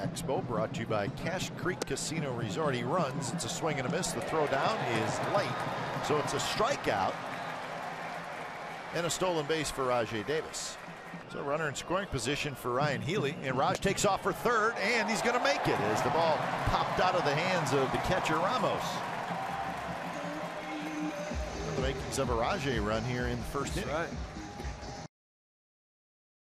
Expo brought to you by Cache Creek Casino Resort. He runs. It's a swing and a miss. The throw down is light. So it's a strikeout and a stolen base for Rajai Davis. So runner in scoring position for Ryon Healy. And Raj takes off for third, and he's going to make it as the ball popped out of the hands of the catcher Ramos. The makings of a Rajay run here in the first That's inning. right.